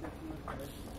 Thank you.